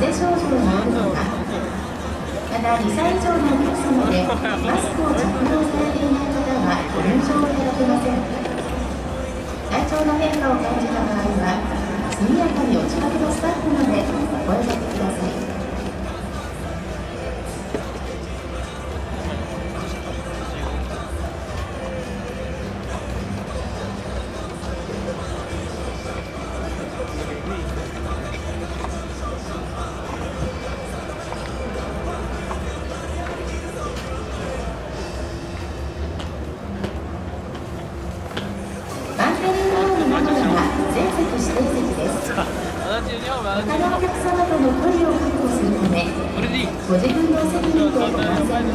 風邪症状があるのかまた2歳以上のお客様でマスクを着用されていない方はご入場いただけません体調の変化を感じた場合は速やかにお近くのスタッフ他のお客様との距離を確保するためご自分のお席にてご安全